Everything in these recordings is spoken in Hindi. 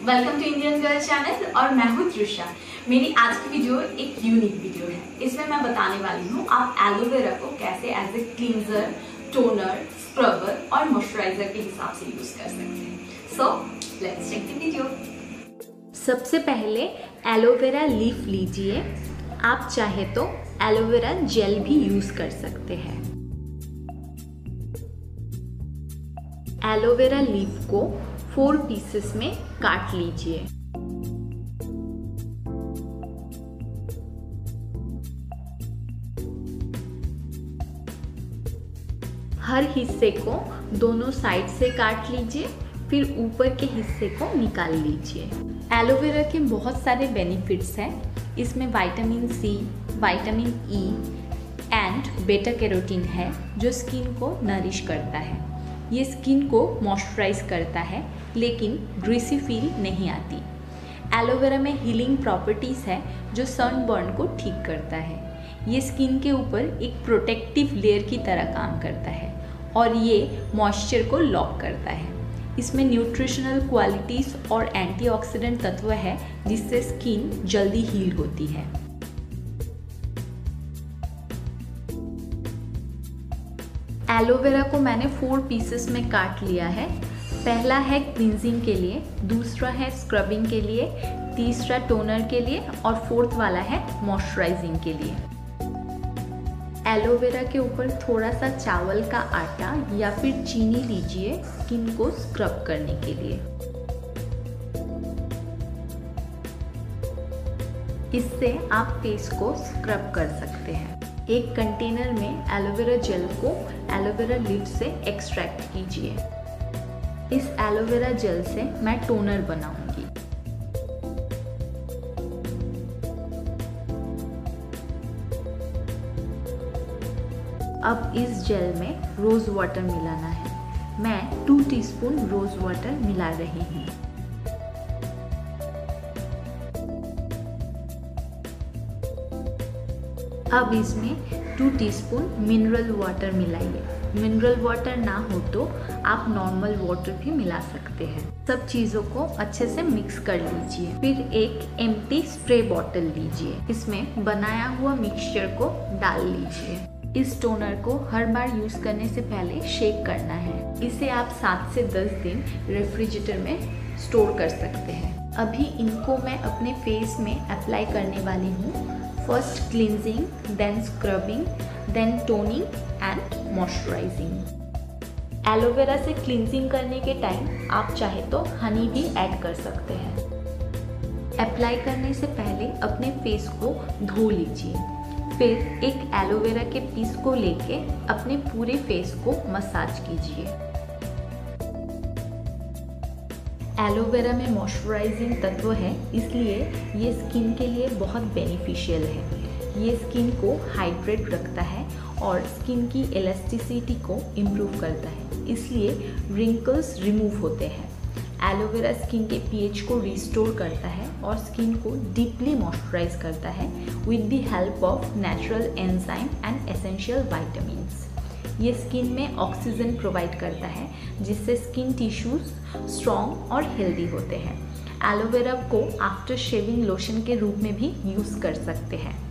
चैनल और मैं हूँ त्रिशा मेरी आज की वीडियो एक यूनिक वीडियो है। इसमें मैं बताने वाली हूँ आप एलोवेरा को कैसे as a cleanser toner scrubber और मॉइस्चराइजर के हिसाब से यूज़ कर सकते हैं। So let's check the video सबसे पहले एलोवेरा लीफ लीजिए। आप चाहे तो एलोवेरा जेल भी यूज़ कर सकते हैं। एलोवेरा लीफ को फोर पीसेस में काट लीजिए। हर हिस्से को दोनों साइड से काट लीजिए, फिर ऊपर के हिस्से को निकाल लीजिए। एलोवेरा के बहुत सारे बेनिफिट्स हैं। इसमें vitamin C vitamin E and beta carotene है, जो स्किन को नरिश करता है। ये स्किन को मॉइस्चराइज करता है, लेकिन ग्रीसी फील नहीं आती। एलोवेरा में हीलिंग प्रॉपर्टीज़ है जो सनबर्न को ठीक करता है। ये स्किन के ऊपर एक प्रोटेक्टिव लेयर की तरह काम करता है और ये मॉइस्चर को लॉक करता है। इसमें न्यूट्रिशनल क्वालिटीज़ और एंटीऑक्सीडेंट तत्व है, जिससे स्किन जल्दी हील होती है। एलोवेरा को मैंने फोर पीसेस में काट लिया है। पहला है क्लिनजिंग के लिए, दूसरा है स्क्रबिंग के लिए, तीसरा टोनर के लिए और फोर्थ वाला है मॉइस्चराइजिंग के लिए। एलोवेरा के ऊपर थोड़ा सा चावल का आटा या फिर चीनी लीजिए स्किन को स्क्रब करने के लिए। इससे आप फेस को स्क्रब कर सकते हैं। एक कंटेनर में एलोवेरा जेल को एलोवेरा लीफ से एक्सट्रैक्ट कीजिए। इस एलोवेरा जेल से मैं टोनर बनाऊँगी। अब इस जेल में रोज वाटर मिलाना है। मैं टू टीस्पून रोज वाटर मिला रही हूँ। अब इसमें टू टीस्पून मिनरल वाटर मिलाइए। मिनरल वाटर ना हो तो आप नॉर्मल वाटर भी मिला सकते हैं। सब चीज़ों को अच्छे से मिक्स कर लीजिए। फिर एक एम्प्टी स्प्रे बॉटल लीजिए। इसमें बनाया हुआ मिक्सचर को डाल लीजिए। इस टोनर को हर बार यूज़ करने से पहले शेक करना है। इसे आप सात से दस दिन रेफ्रिजरेटर में स्टोर कर सकते हैं। अभी इनको मैं अपने फेस में अप्लाई करने वाली हूँ। First cleansing then scrubbing then toning and moisturising aloe vera से क्लिनजिंग करने के टाइम आप चाहे तो हनी भी ऐड कर सकते हैं। अप्लाई करने से पहले अपने फेस को धो लीजिए। फिर एक एलोवेरा के पीस को लेके अपने पूरे फेस को मसाज कीजिए। एलोवेरा में मॉइस्चराइजिंग तत्व है, इसलिए ये स्किन के लिए बहुत बेनिफिशियल है। ये स्किन को हाइड्रेट रखता है और स्किन की इलास्टिसिटी को इम्प्रूव करता है। इसलिए रिंकल्स रिमूव होते हैं। एलोवेरा स्किन के पीएच को रिस्टोर करता है और स्किन को डीपली मॉइस्चराइज करता है with the help of natural enzyme and essential vitamins ये स्किन में ऑक्सीजन प्रोवाइड करता है, जिससे स्किन टिश्यूज स्ट्रॉन्ग और हेल्दी होते हैं। एलोवेरा को आफ्टर शेविंग लोशन के रूप में भी यूज़ कर सकते हैं।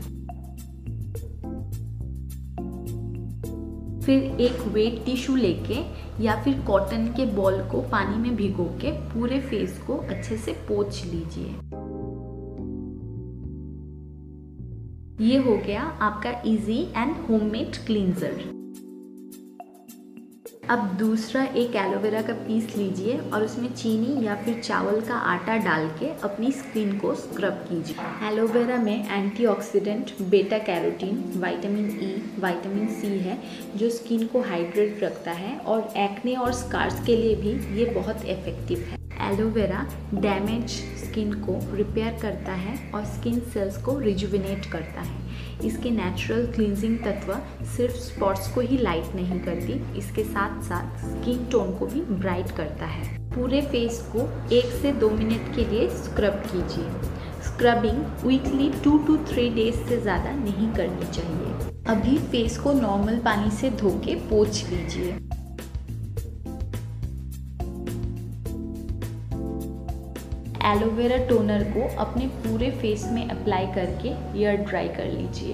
फिर एक वेट टिश्यू लेके या फिर कॉटन के बॉल को पानी में भिगो के पूरे फेस को अच्छे से पोछ लीजिए। ये हो गया आपका इजी एंड होममेड क्लींजर अब दूसरा एक एलोवेरा का पीस लीजिए और उसमें चीनी या फिर चावल का आटा डाल के अपनी स्किन को स्क्रब कीजिए। एलोवेरा में antioxidant beta carotene vitamin E vitamin C है, जो स्किन को हाइड्रेट रखता है और एक्ने और स्कार्स के लिए भी ये बहुत इफ़ेक्टिव है। एलोवेरा डैमेज स्किन को रिपेयर करता है और स्किन सेल्स को रिजुविनेट करता है। इसके नेचुरल क्लींजिंग तत्व सिर्फ़ स्पॉट्स को ही लाइट नहीं करती, इसके साथ साथ स्किन टोन को भी ब्राइट करता है। पूरे फेस को एक से दो मिनट के लिए स्क्रब कीजिए। Scrubbing weekly two to three days से ज़्यादा नहीं करनी चाहिए। अभी फेस को नॉर्मल पानी से धो के पोछ लीजिए। एलोवेरा टोनर को अपने पूरे फेस में अप्लाई करके ईयर ड्राई कर लीजिए।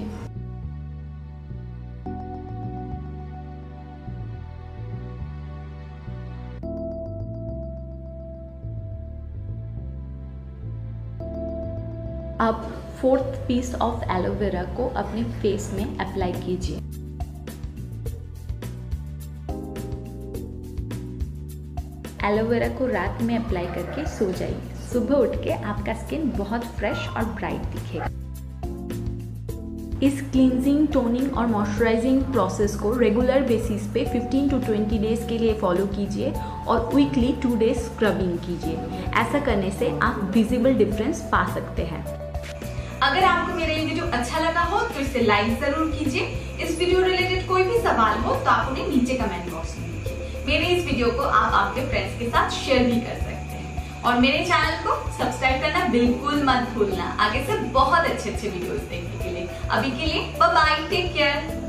अब फोर्थ पीस ऑफ़ एलोवेरा को अपने फेस में अप्लाई कीजिए। एलोवेरा को रात में अप्लाई करके सो जाइए। सुबह उठ के आपका स्किन बहुत फ्रेश और ब्राइट दिखेगा। इस क्लींजिंग टोनिंग और मॉइस्चराइजिंग प्रोसेस को रेगुलर बेसिस पे 15 टू 20 डेज़ के लिए फॉलो कीजिए और वीकली टू डेज़ स्क्रबिंग कीजिए। ऐसा करने से आप विजिबल डिफरेंस पा सकते हैं। अगर आपको मेरा ये वीडियो अच्छा लगा हो तो इसे लाइक ज़रूर कीजिए। इस वीडियो रिलेटेड कोई भी सवाल हो तो आप उन्हें नीचे कमेंट बॉक्स में मेरे इस वीडियो को आप आपके फ्रेंड्स के साथ शेयर भी कर सकते और मेरे चैनल को सब्सक्राइब करना बिल्कुल मत भूलना। आगे से बहुत अच्छे अच्छे वीडियोस देखने के लिए। अभी के लिए बाय टेक केयर